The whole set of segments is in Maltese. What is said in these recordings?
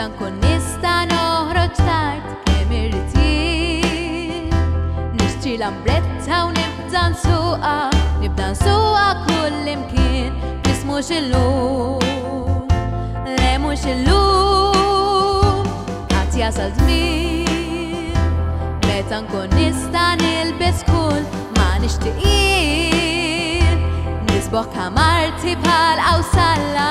Issa nkun nista noħroġ tard kemm irtid. Nixtri l-ambretta u nibda nsuqa, nibda nsuqa kull imkien, nismu xillum, le mhux illum, ħadd jasal żmien. Meta nista nilbes kull ma nixtieqin, nisboħ kamarti bħal awsalla.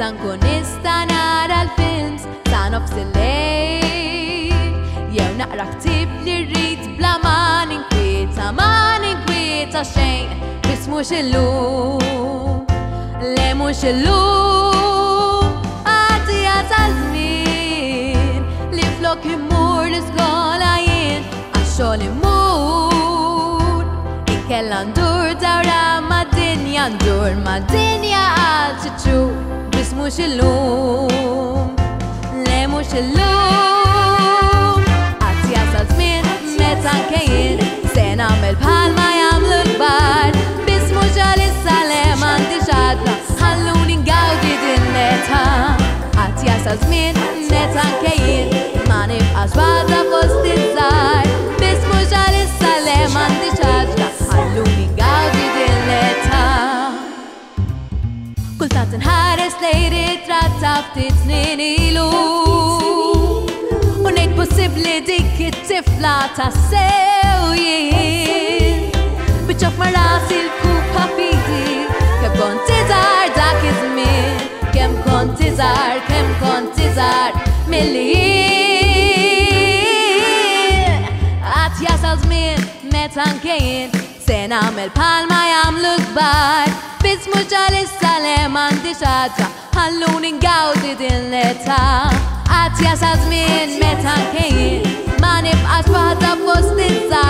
San kun nista nara l-films Sa' nofs il-lejl Jew naqra ktib li rrid bla ma ninkwieta ma ninkwieta xejn Bis mux il-lu Le mux il illum Għatija tal-żmien Li flok immur l skola jien Għaxxol immur Inkella ndur dawra ma dinja ndur ma dinja għal ċiċur Lemo Shalom Lemo Shalom lejri tratta ftit snin ilu Unik possibli dik it-tifla ta' sewjien Biċċof marras il-kuka fidi Kem konti zar dak iż-żmien Kem konti zar, kem konti zar Mill-li Għat jasal żmien metan kejn Sen namel palma jamlu gbar Biz muġa lissa le għandi xadra Għallun ingawdi din l-età Għatja sa' zmin metan kejin Ma nibqax fadda fost iż